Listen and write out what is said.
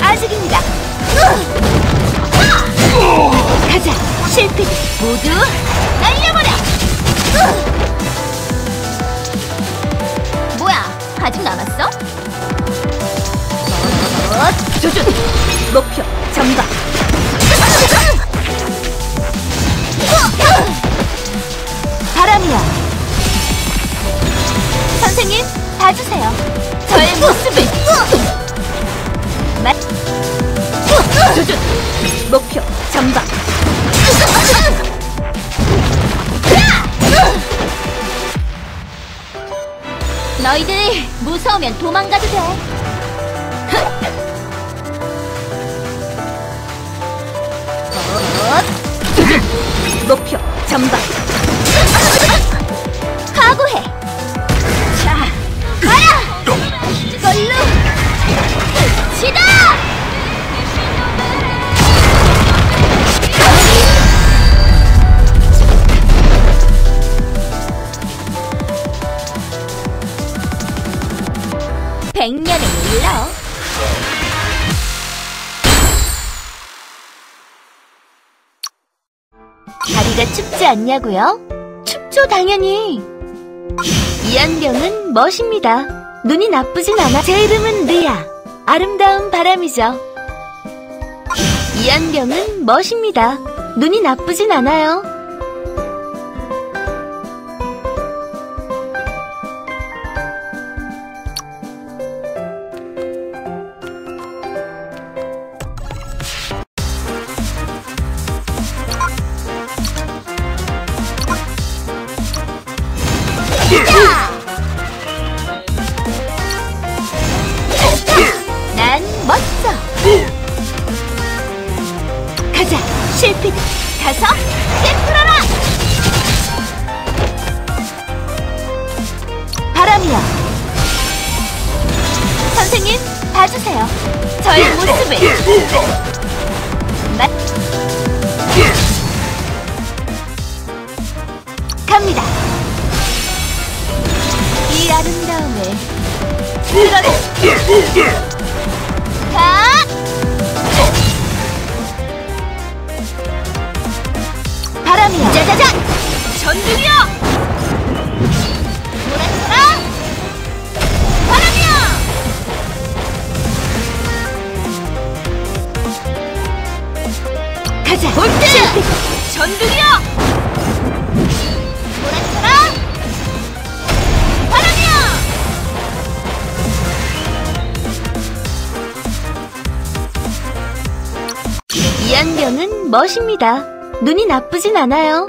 아직입니다. 가자, 실패 모두 날려버려. 뭐야, 아직 남았어? 어, 조준, 목표 점각. 바람이야. 선생님, 봐주세요. 저의 모습을. 조준, 목표 점각. 너희들 무서우면 도망가도 돼. 어? 목표 점박 백년의 일러 다리가 춥지 않냐고요? 춥죠, 당연히. 이 안경은 멋입니다. 눈이 나쁘진 않아. 제 이름은 르야. 아름다운 바람이죠. 이 안경은 멋입니다. 눈이 나쁘진 않아요. 난 멋져. 가자, 실패. 가서 깨풀어라. 바람이야. 선생님, 봐주세요. 저의 모습을. 마... 갑니다. 이 아름다움을 드러내. 가! 바람이야. 짜자잔! 전등이야! 노래처럼! 바람이야! 가자! 볼트! 전등이 이 안경은 멋입니다. 눈이 나쁘진 않아요.